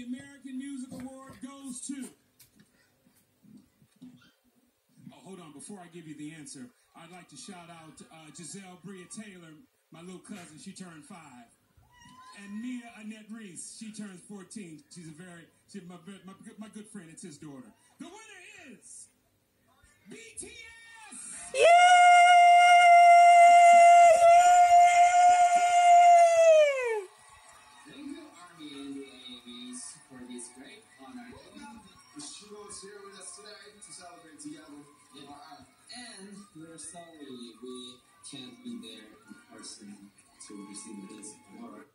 the American Music Award goes to. Oh, hold on. Before I give you the answer, I'd like to shout out uh, Giselle Bria Taylor, my little cousin. She turned five. And Mia Annette Reese, she turns 14. She's a very, she's my, my, my good friend. It's his daughter. The winner. You, Army and uh, the AMAs, for this great honor. Shimon's here with us today to celebrate together. Yeah. And we're sorry we can't be there in person to receive this award.